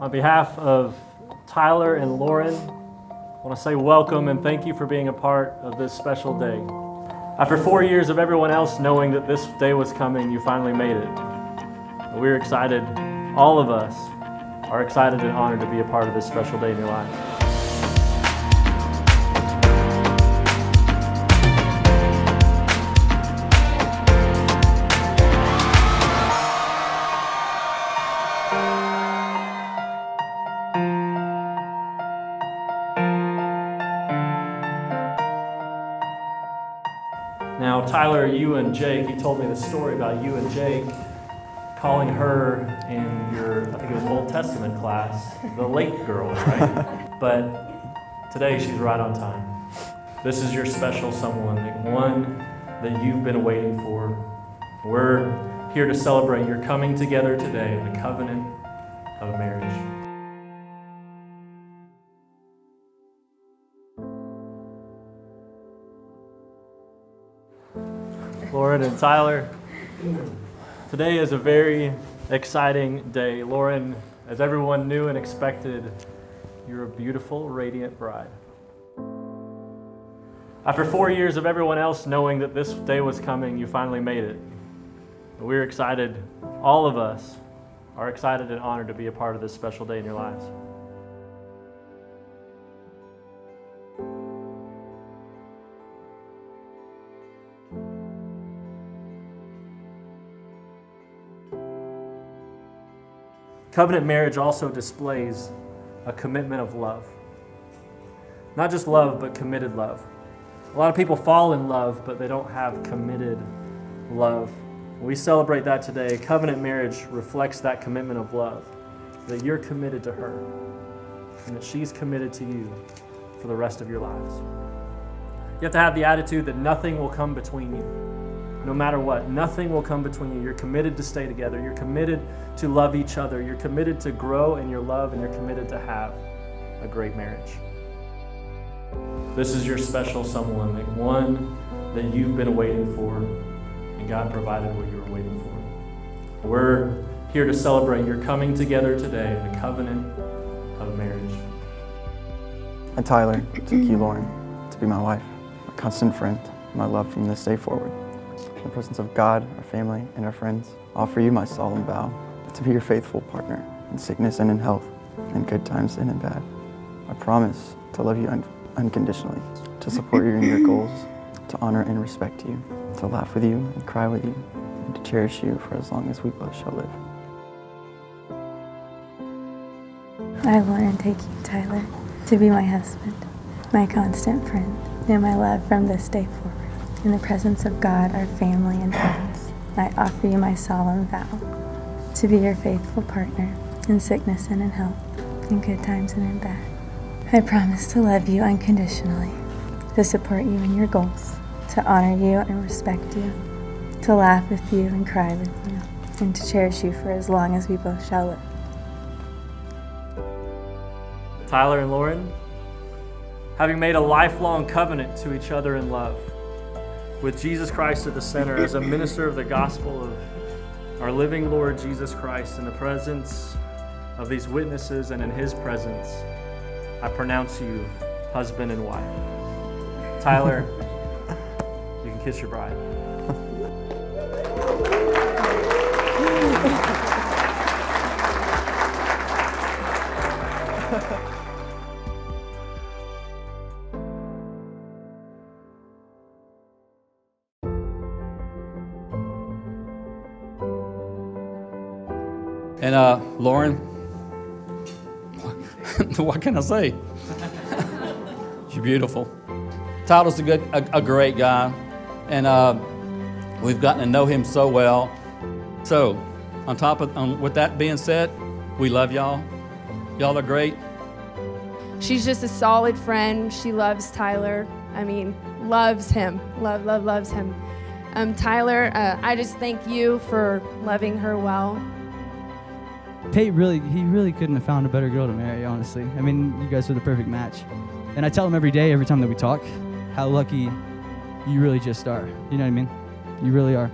On behalf of Tyler and Lauren, I want to say welcome and thank you for being a part of this special day. After four years of everyone else knowing that this day was coming, you finally made it. We're excited, all of us are excited and honored to be a part of this special day in your lives. Now, Tyler, you and Jake, you told me the story about you and Jake calling her in your, I think it was Old Testament class, the late girl, right? but today she's right on time. This is your special someone, the one that you've been waiting for. We're here to celebrate your coming together today in the covenant Lauren and Tyler, today is a very exciting day. Lauren, as everyone knew and expected, you're a beautiful, radiant bride. After four years of everyone else knowing that this day was coming, you finally made it. We're excited, all of us are excited and honored to be a part of this special day in your lives. Covenant marriage also displays a commitment of love. Not just love, but committed love. A lot of people fall in love, but they don't have committed love. We celebrate that today. Covenant marriage reflects that commitment of love, that you're committed to her, and that she's committed to you for the rest of your lives. You have to have the attitude that nothing will come between you no matter what. Nothing will come between you. You're committed to stay together. You're committed to love each other. You're committed to grow in your love, and you're committed to have a great marriage. This is your special someone, the one that you've been waiting for, and God provided what you were waiting for. We're here to celebrate your coming together today in the covenant of marriage. And Tyler, took you, Lauren, to be my wife, my constant friend, my love from this day forward. In the presence of God, our family, and our friends, I offer you my solemn vow to be your faithful partner in sickness and in health, in good times and in bad. I promise to love you un unconditionally, to support you in your goals, to honor and respect you, to laugh with you and cry with you, and to cherish you for as long as we both shall live. I, Lauren, take you, Tyler, to be my husband, my constant friend, and my love from this day forward. In the presence of God, our family, and friends, I offer you my solemn vow to be your faithful partner in sickness and in health, in good times and in bad. I promise to love you unconditionally, to support you in your goals, to honor you and respect you, to laugh with you and cry with you, and to cherish you for as long as we both shall live. Tyler and Lauren, having made a lifelong covenant to each other in love, with Jesus Christ at the center as a minister of the gospel of our living Lord Jesus Christ in the presence of these witnesses and in his presence, I pronounce you husband and wife. Tyler, you can kiss your bride. And uh, Lauren, what can I say? She's beautiful. Tyler's a good, a, a great guy, and uh, we've gotten to know him so well. So, on top of, um, with that being said, we love y'all. Y'all are great. She's just a solid friend. She loves Tyler. I mean, loves him. Love, love, loves him. Um, Tyler, uh, I just thank you for loving her well. Pate really, he really couldn't have found a better girl to marry, honestly. I mean, you guys are the perfect match. And I tell him every day, every time that we talk, how lucky you really just are. You know what I mean? You really are.